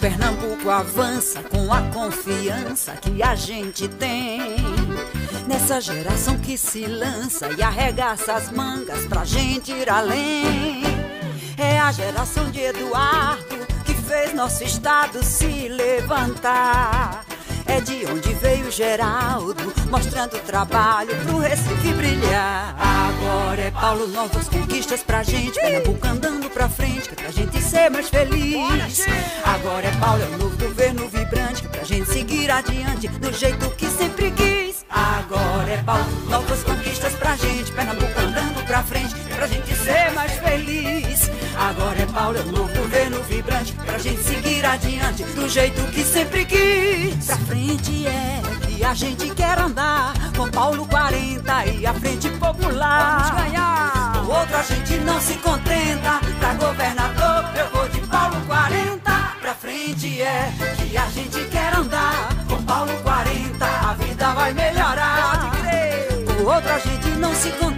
Pernambuco avança com a confiança que a gente tem. Nessa geração que se lança e arregaça as mangas pra gente ir além. É a geração de Eduardo que fez nosso estado se levantar. É de onde veio Geraldo, mostrando trabalho pro Recife brilhar. Agora é Paulo, novas conquistas pra gente. Pernambuco andando pra frente, ser mais feliz. Agora é Paulo, é o novo governo vibrante, pra gente seguir adiante do jeito que sempre quis. Agora é Paulo, novas conquistas pra gente. Pernambuco andando pra frente, pra gente ser mais feliz. Agora é Paulo, é o novo governo vibrante, pra gente seguir adiante do jeito que sempre quis. Pra frente é que a gente quer andar, com Paulo 40 e a frente popular. Vamos ganhar! Com outro a gente não se contenta, frente é que a gente quer andar, com Paulo 40 a vida vai melhorar. Com outro a gente não se contenta